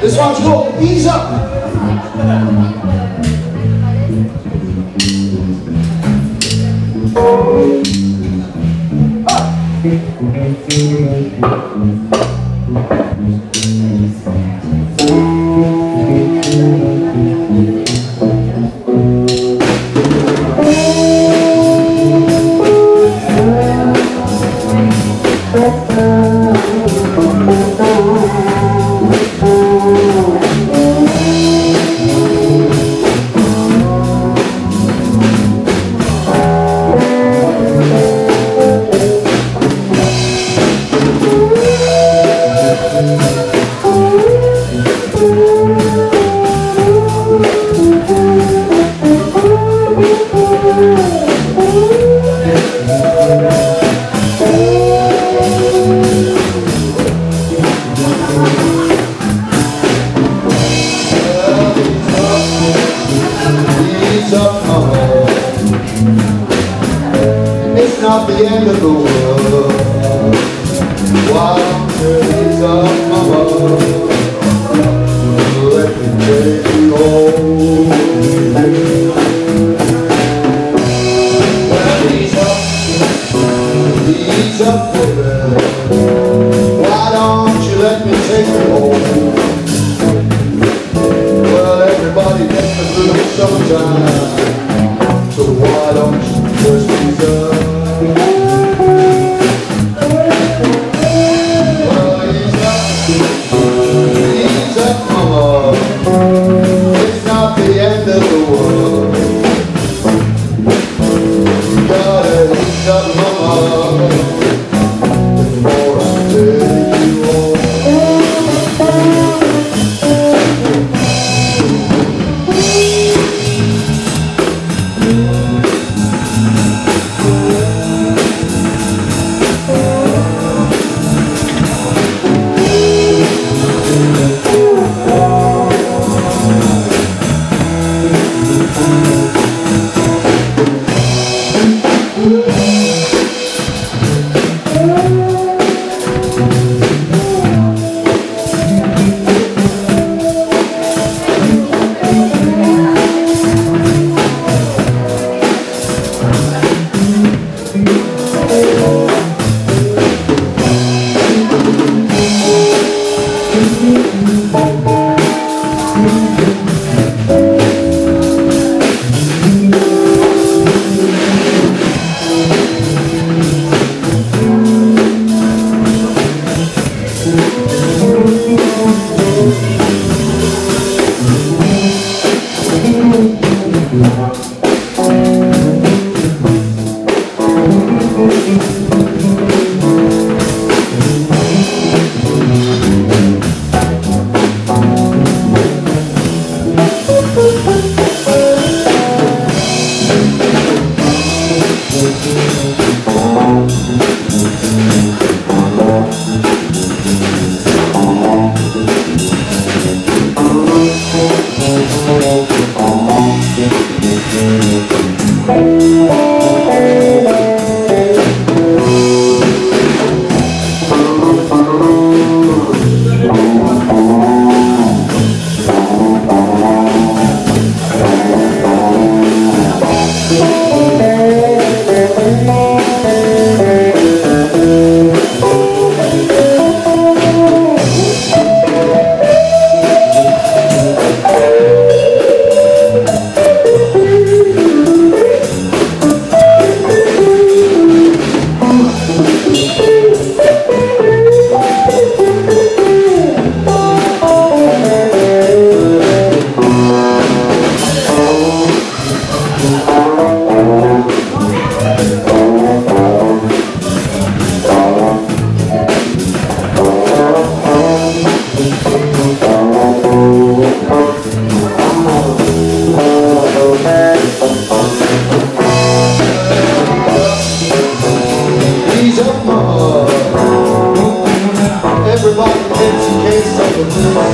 This one's called Ease Up. Ease not the end of the world. Up, mama? Let me take you home. Well, ease up, ease up, baby. Why don't you let me take you home? Well, everybody gets the blues sometimes. Thank you.